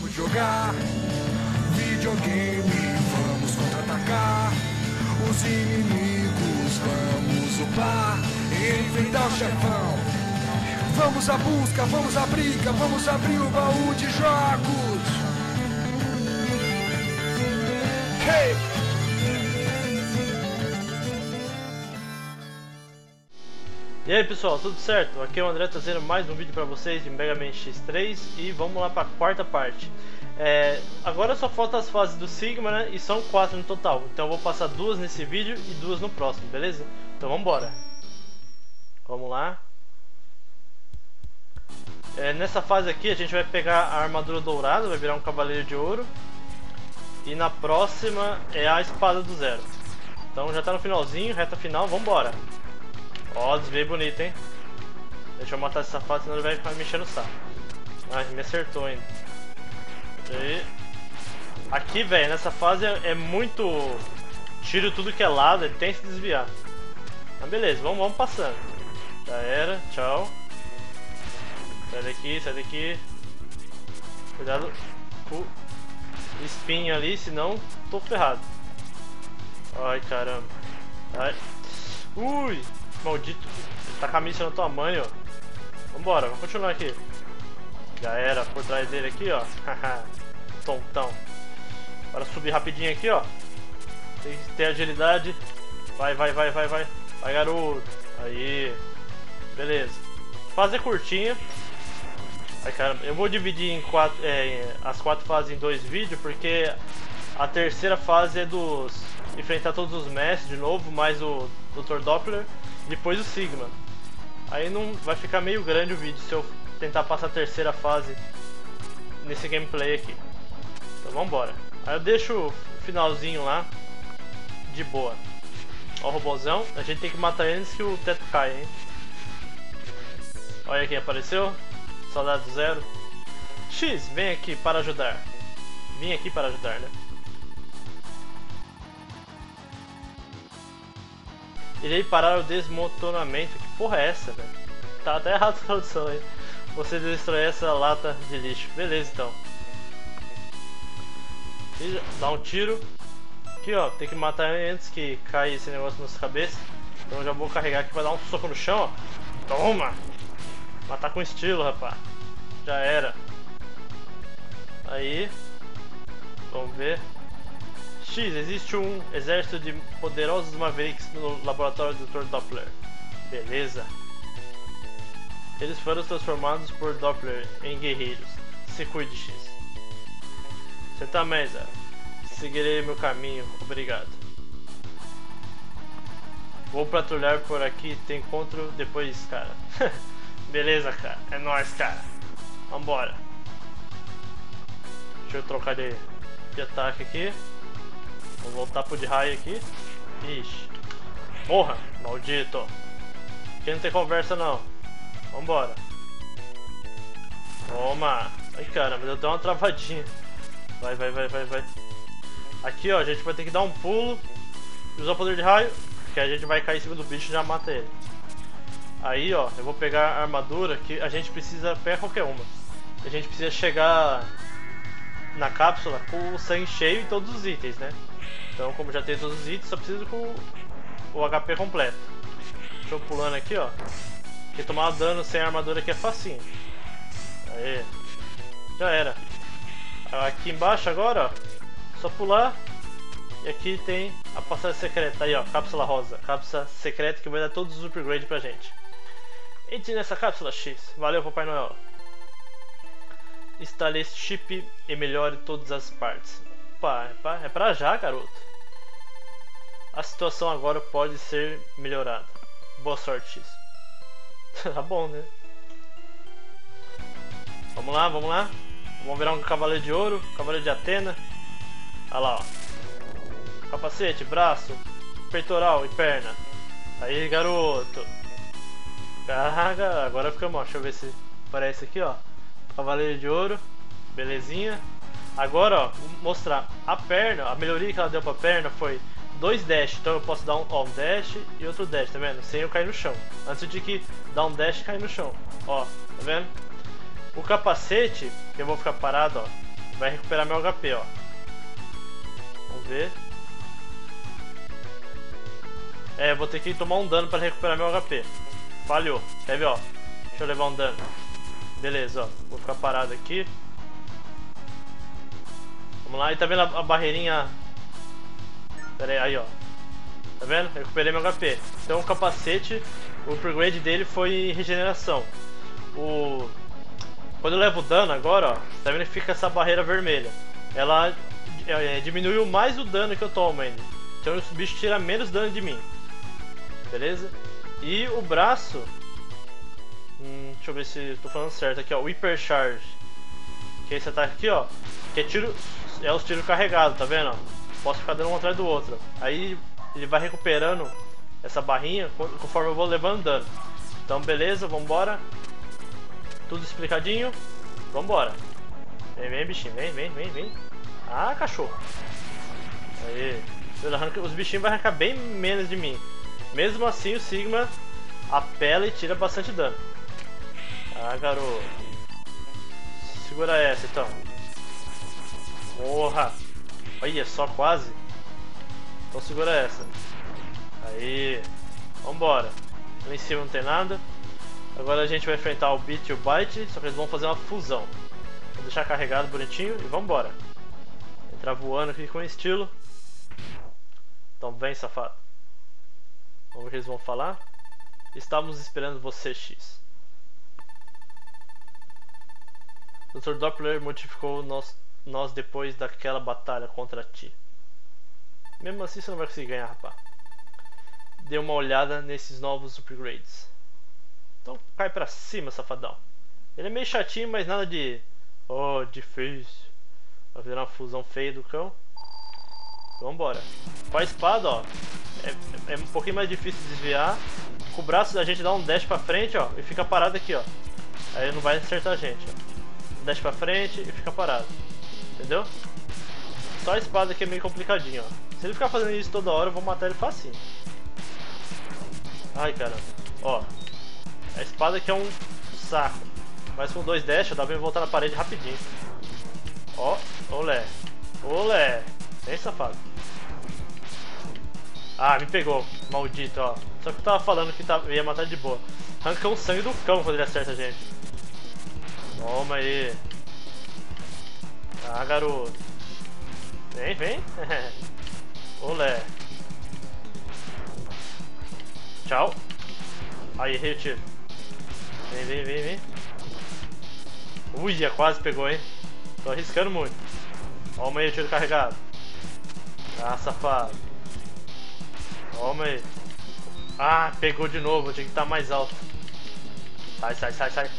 vamos jogar videogame, vamos contra-atacar os inimigos, vamos upar, enfrentar o chefão. Vamos à busca, vamos à briga, vamos abrir o baú de jogos. Hey! E aí pessoal, tudo certo? Aqui é o André trazendo mais um vídeo pra vocês de Mega Man X3 e vamos lá pra quarta parte. É, agora só faltam as fases do Sigma, né? E são quatro no total. Então eu vou passar duas nesse vídeo e duas no próximo, beleza? Então vamos. Vamos lá. É, nessa fase aqui a gente vai pegar a armadura dourada, vai virar um cavaleiro de ouro. E na próxima é a espada do zero. Então já tá no finalzinho, reta final, vamos embora. Ó, desviei bonito, hein? Deixa eu matar esse safado, senão ele vai ficar mexendo o saco. Ai, me acertou ainda. E... Aqui, velho, nessa fase é, é, muito... Tiro tudo que é lado, ele tem que se desviar. Mas beleza, vamos, vamos passando. Já era, tchau. Sai daqui, sai daqui. Cuidado com o espinho ali, senão tô ferrado. Ai, caramba. Ai. Ui! Maldito. Tá com a missa no tamanho, ó. Vambora, vamos continuar aqui. Já era, por trás dele aqui, ó. Tontão. Para subir rapidinho aqui, ó. Tem que ter agilidade. Vai, vai, vai, vai, vai. Vai, garoto. Aí. Beleza. Fazer curtinha. Ai, caramba. Eu vou dividir em quatro, é, as quatro fases em dois vídeos, porque a terceira fase é dos... Enfrentar todos os mestres de novo, mais o Dr. Doppler depois o Sigma. Aí não vai ficar meio grande o vídeo se eu tentar passar a terceira fase nesse gameplay aqui. Então vamos embora. Aí eu deixo o finalzinho lá de boa. Ó o robôzão, a gente tem que matar ele antes que o teto caia, hein? Olha quem apareceu. Soldado Zero. X, vem aqui para ajudar. Vim aqui para ajudar, né? Irei parar o desmotonamento. Que porra é essa, velho? Tá até errado a tradução aí. Você destrói essa lata de lixo. Beleza, então. E dá um tiro. Aqui, ó. Tem que matar antes que caia esse negócio nas cabeças. Então já vou carregar aqui pra dar um soco no chão, ó. Toma! Matar com estilo, rapaz. Já era. Aí. Vamos ver. X, existe um exército de poderosos Mavericks no laboratório do Dr. Doppler. Beleza. Eles foram transformados por Doppler em guerreiros. Se cuide, X. Você também, Zé. Seguirei meu caminho. Obrigado. Vou patrulhar por aqui. Te encontro depois, cara. Beleza, cara. É nóis, cara. Vambora. Deixa eu trocar de, de ataque aqui. Vou voltar pro de raio aqui. Ixi. Morra, maldito. Aqui não tem conversa não. Vambora. Toma. Ai caramba, deu até uma travadinha. Vai, vai, vai, vai, vai. Aqui ó, a gente vai ter que dar um pulo e usar o poder de raio, que a gente vai cair em cima do bicho e já mata ele. Aí ó, eu vou pegar a armadura que a gente precisa pegar qualquer uma. A gente precisa chegar na cápsula com o sangue cheio e todos os itens, né? Então, como já tem todos os itens, só preciso com o HP completo. Deixa eu pulando aqui, ó. Porque tomar dano sem armadura aqui é facinho. Aê. Já era. Aqui embaixo agora, ó. Só pular. E aqui tem a passagem secreta. Aí, ó. Cápsula rosa. Cápsula secreta que vai dar todos os upgrades pra gente. Entre nessa cápsula X. Valeu, Papai Noel. Instale este chip e melhore todas as partes. Opa, é pra já, garoto a situação agora pode ser melhorada. Boa sorte, X. tá bom, né? Vamos lá, vamos lá. Vamos virar um cavaleiro de ouro, cavaleiro de Atena. Olha lá, ó. Capacete, braço, peitoral e perna. Aí, garoto. Agora ficamos, ó. Deixa eu ver se aparece aqui, ó. Cavaleiro de ouro. Belezinha. Agora, ó, mostrar a perna, a melhoria que ela deu pra perna foi dois dash, então eu posso dar um, ó, um dash e outro dash, tá vendo? Sem eu cair no chão. Antes de que dar um dash e cair no chão. Ó, tá vendo? O capacete, que eu vou ficar parado, ó. vai recuperar meu HP, ó. Vamos ver. É, vou ter que tomar um dano para recuperar meu HP. Falhou. Quer ver, ó? Deixa eu levar um dano. Beleza, ó. Vou ficar parado aqui. Vamos lá. E tá vendo a barreirinha? Pera aí, aí, ó. Tá vendo? Recuperei meu HP. Então o capacete, o upgrade dele foi regeneração. O... Quando eu levo dano agora, ó. Tá vendo que fica essa barreira vermelha. Ela é, diminuiu mais o dano que eu tomo ainda. Então o bicho tira menos dano de mim beleza? E o braço, hum, deixa eu ver se estou falando certo aqui, ó, o Hypercharge, que é esse ataque aqui, ó, que é tiro, é os tiros carregados, tá vendo? Posso ficar dando um atrás do outro. Aí ele vai recuperando essa barrinha conforme eu vou levando dano. Então beleza, vambora. Tudo explicadinho. Vambora. Vem, vem, bichinho, vem, vem, vem, vem. Ah, cachorro. Aí. Os bichinhos vão arrancar bem menos de mim. Mesmo assim, o Sigma apela e tira bastante dano. Ah, garoto. Segura essa, então. Porra! Olha só, quase. Então segura essa. Aí. Vambora. Lá em cima não tem nada. Agora a gente vai enfrentar o Beat e o Byte, só que eles vão fazer uma fusão. Vou deixar carregado bonitinho e vambora. Entrar voando aqui com estilo. Então vem, safado. Vamos ver o que eles vão falar. Estávamos esperando você, X. Dr. Doppler modificou nós, nós depois daquela batalha contra ti. Mesmo assim você não vai conseguir ganhar, rapá. Dê uma olhada nesses novos upgrades. Então cai pra cima, safadão. Ele é meio chatinho, mas nada de... Oh, difícil. Vai virar uma fusão feia do cão. Vambora. Com a espada, ó é, é um pouquinho mais difícil desviar. Com o braço a gente dá um dash pra frente, ó, e fica parado aqui, ó. Aí não vai acertar a gente, ó. Dash pra frente e fica parado. Entendeu? Só a espada aqui é meio complicadinho, ó. Se ele ficar fazendo isso toda hora, eu vou matar ele facinho. Ai, caramba. Ó. A espada aqui é um saco. Mas com dois dash, dá pra voltar na parede rapidinho. Ó. Olé. Olé. Vem, safado. Ah, me pegou, maldito, ó. Só que eu tava falando que tava, ia matar de boa. Arrancou o sangue do cão quando ele acerta a gente. Toma aí. Ah, garoto. Vem, vem. Olé. Tchau. Aí, errei o tiro. Vem, vem, vem, vem. Ui, quase pegou, hein. Tô arriscando muito. Toma aí o tiro carregado. Ah, safado. Toma aí. Ah, pegou de novo, tinha que estar mais alto. Sai, sai, sai, sai.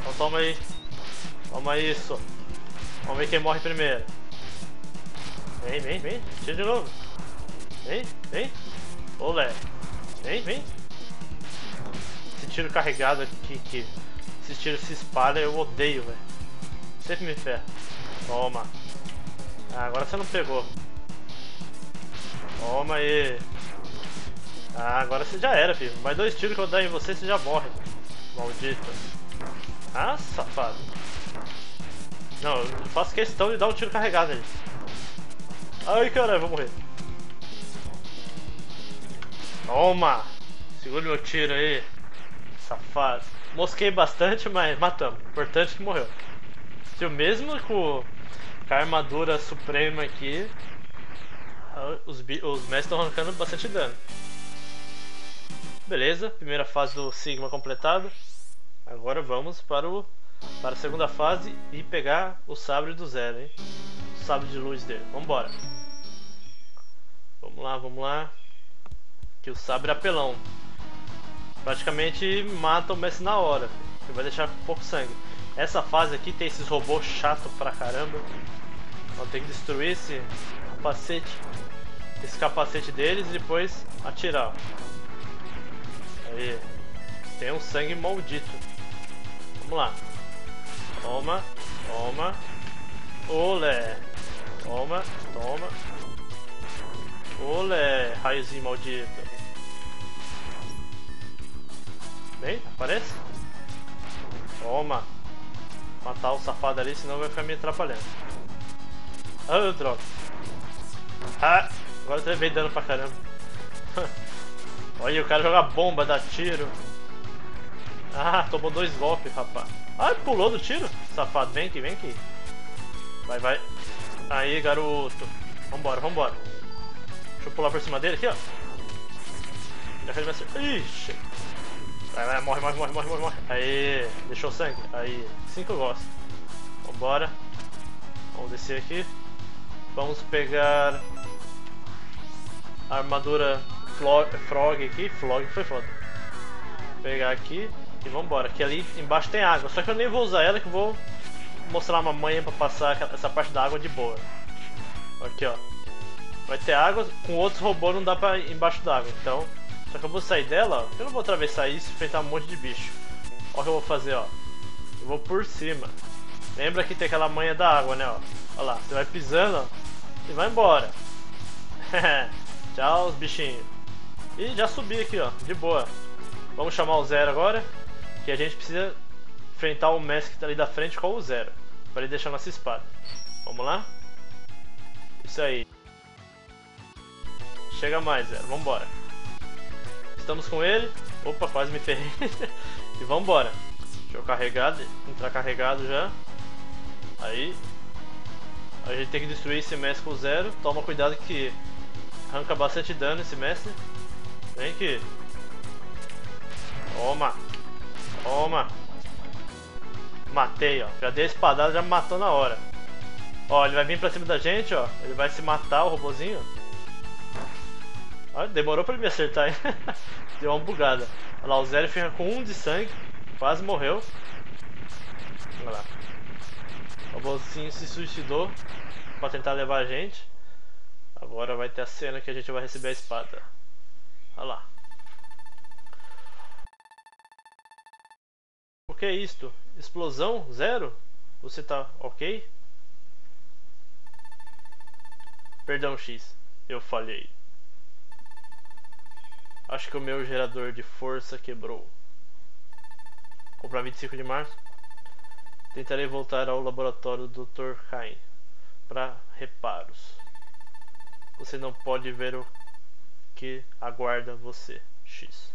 Então toma aí. Toma isso. Vamos ver quem morre primeiro. Vem, vem, vem. Tira de novo. Vem, vem. Olé. Vem, vem. Esse tiro carregado aqui, que esse tiro se espalha, eu odeio, velho. Sempre me ferra. Toma. Ah, agora você não pegou. Toma aí. Ah, agora você já era, filho. Mais dois tiros que eu dar em você, você já morre. Maldito. Ah, safado. Não, eu faço questão de dar um tiro carregado nele. Ai, caralho, vou morrer. Toma! Segura meu tiro aí. Safado. Mosquei bastante, mas matamos. Importante que morreu. Se o mesmo com, a armadura suprema aqui, os, os mestres estão arrancando bastante dano. Beleza, primeira fase do Sigma completada. Agora vamos para, o, para a segunda fase e pegar o sabre do zero, hein? O sabre de luz dele. Vambora. Vamos lá, vamos lá. Que o sabre é apelão. Praticamente mata o Messi na hora. Ele vai deixar pouco sangue. Essa fase aqui tem esses robôs chato pra caramba. Vamos ter que destruir esse capacete. Esse capacete deles e depois atirar. Aí. Tem um sangue maldito. Vamos lá. Toma, toma. Olé. Toma, toma. Olé, raiozinho maldito. Vem, aparece. Toma. Matar o safado ali, senão vai ficar me atrapalhando. Ah, droga. Ah, agora eu levei dano pra caramba. Olha, o cara joga bomba, dá tiro. Ah, tomou dois golpes, rapaz. Ah, pulou do tiro. Safado, vem aqui, vem aqui. Vai, vai. Aí, garoto. Vambora, vambora. Deixa eu pular por cima dele aqui, ó. Já fez minha... Ixi. Vai, vai, morre, morre, morre, morre, morre. Aí, deixou sangue. Aí, assim que eu gosto. Vambora. Vamos descer aqui. Vamos pegar a armadura Frog aqui. Frog foi foda. Vou pegar aqui e vambora. Que ali embaixo tem água. Só que eu nem vou usar ela, que eu vou mostrar uma manha pra passar essa parte da água de boa. Aqui, ó. Vai ter água, com outros robôs não dá pra ir embaixo d'água. Então, só que eu vou sair dela, ó. Eu não vou atravessar isso e enfrentar um monte de bicho. Olha o que eu vou fazer, ó. Eu vou por cima. Lembra que tem aquela manha da água, né, ó. Olha lá, você vai pisando, ó. E vai embora. Tchau, os bichinhos. E já subi aqui, ó. De boa. Vamos chamar o Zero agora. Que a gente precisa enfrentar o Mask que tá ali da frente com o Zero. Pra ele deixar nossa espada. Vamos lá? Isso aí. Chega mais, Zero. Vambora. Estamos com ele. Opa, quase me ferrei. e vambora. Deixa eu carregar, entrar carregado já. Aí. A gente tem que destruir esse mestre com zero. Toma cuidado que arranca bastante dano esse mestre. Vem aqui. Toma. Toma. Matei, ó. Já dei a espadada, já me matou na hora. Ó, ele vai vir pra cima da gente, ó. Ele vai se matar, o robozinho. Olha, demorou pra ele me acertar, hein? Deu uma bugada. Olha lá, o Zero fica com um de sangue. Quase morreu. Olha lá. O robozinho se suicidou pra tentar levar a gente. Agora vai ter a cena que a gente vai receber a espada. Olha lá. Que é isto? Explosão? Zero? Você tá ok? Perdão, X. Eu falhei. Acho que o meu gerador de força quebrou. Comprar 25 de março. Tentarei voltar ao laboratório do Dr. Cain para reparos. Você não pode ver o que aguarda você, X.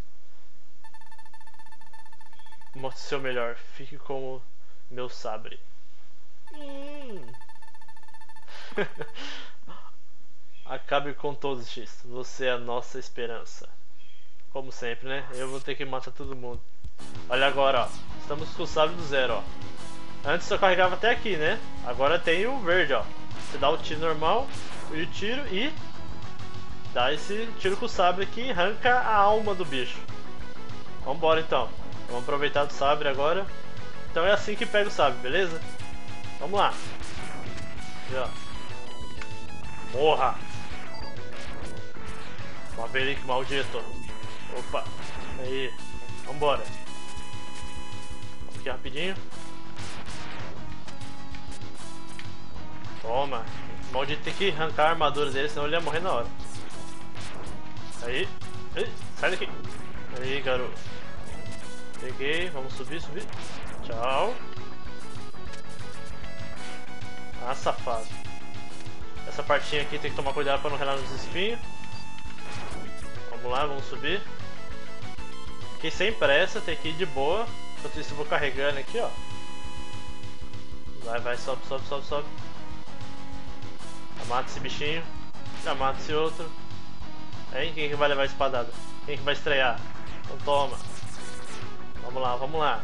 Mostre seu melhor. Fique como meu sabre. Hum. Acabe com todos, X. Você é a nossa esperança. Como sempre, né? Eu vou ter que matar todo mundo. Olha agora, ó. Estamos com o sabre do zero, ó. Antes eu carregava até aqui, né? Agora tem o verde, ó. Você dá o tiro normal, o tiro e dá esse tiro com o sabre aqui e arranca a alma do bicho. Vambora então. Vamos aproveitar do sabre agora. Então é assim que pega o sabre, beleza? Vamos lá. Aqui, ó. Morra! Maverick maldito. Opa. Aí. Vambora. Aqui rapidinho. Toma. O maldito tem que arrancar a armadura dele, senão ele ia morrer na hora. Aí. Aí. Sai daqui. Aí, garoto. Peguei. Vamos subir, subir. Tchau. Ah, safado. Essa partinha aqui tem que tomar cuidado para não relar nos espinhos. Vamos lá, vamos subir. Aqui sem pressa, tem que ir de boa. Enquanto isso eu vou carregando aqui, ó. Vai, vai, sobe, sobe, sobe, sobe. Já mata esse bichinho. Já mata esse outro. Hein? Quem que vai levar a espadada? Quem que vai estrear? Então toma. Vamos lá, vamos lá.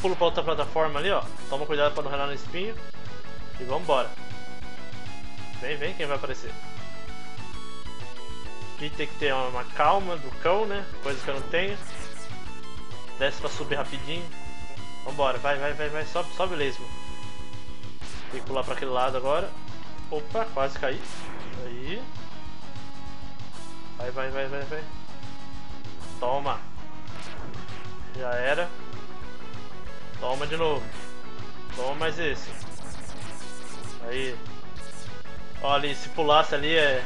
Pulo pra outra plataforma ali, ó. Toma cuidado pra não relar no espinho. E vambora. Vem, vem, quem vai aparecer? Aqui tem que ter uma calma do cão, né? Coisa que eu não tenho. Desce pra subir rapidinho. Vambora, vai, vai, vai, vai. Sobe, sobe lesmo. Tem que pular pra aquele lado agora. Opa, quase caí. Aí. Vai, vai, vai, vai, vai. Toma. Já era. Toma de novo. Toma mais esse. Aí. Olha ali, se pulasse ali é.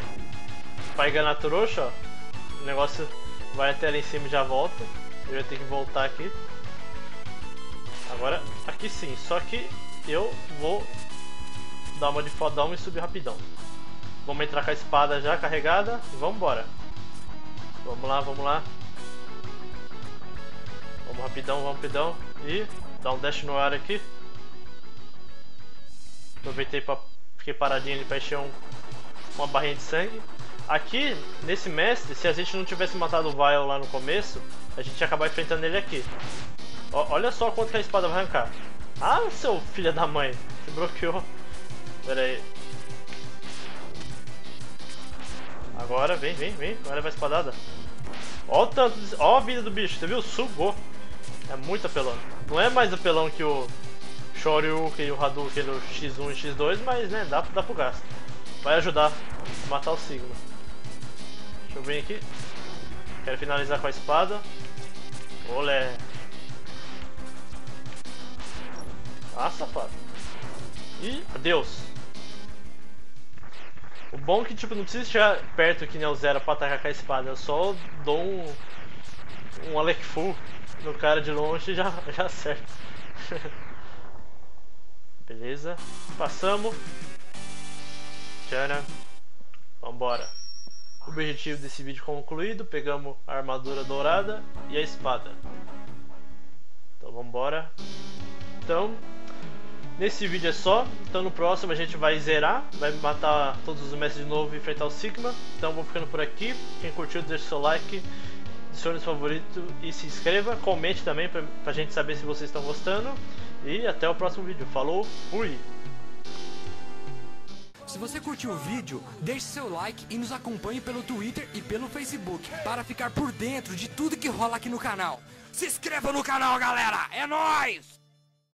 Pra enganar trouxa, ó. O negócio vai até ali em cima e já volta. Eu ia ter que voltar aqui. Agora, aqui sim. Só que eu vou dar uma de fodão e subir rapidão. Vamos entrar com a espada já carregada e vamos embora. Vamos lá, vamos lá. Vamos rapidão, vamos rapidão. E dar um dash no ar aqui. Aproveitei para fiquei paradinho ali para encher um, uma barrinha de sangue. Aqui, nesse mestre, se a gente não tivesse matado o Vile lá no começo, a gente ia acabar enfrentando ele aqui. O, olha só quanto que a espada vai arrancar. Ah, seu filho da mãe. Você bloqueou. Pera aí. Agora, vem, vem, vem. Agora vai espadada. Ó o tanto. Ó a vida do bicho, você viu? Sugou. É muito apelão. Não é mais apelão que o Shoryuken e o Hadouken no X1 e X2, mas né, dá, dá pro gasto. Vai ajudar a matar o Sigma. Deixa eu vir aqui. Quero finalizar com a espada. Olé. Ah, safado. E adeus. O bom é que tipo, não precisa chegar perto que nem o Zero pra atacar com a espada. Eu só dou um. um Alec Full no cara de longe já, já acerta. Beleza. Passamos. Tcharam. Vambora. Objetivo desse vídeo concluído. Pegamos a armadura dourada e a espada. Então vambora. Então, Nesse vídeo é só, então no próximo a gente vai zerar, vai matar todos os mestres de novo e enfrentar o Sigma. Então vou ficando por aqui. Quem curtiu, deixa seu like, adicione seu favorito e se inscreva. Comente também pra, pra gente saber se vocês estão gostando. E até o próximo vídeo. Falou, fui! Se você curtiu o vídeo, deixe seu like e nos acompanhe pelo Twitter e pelo Facebook para ficar por dentro de tudo que rola aqui no canal. Se inscreva no canal, galera! É nóis!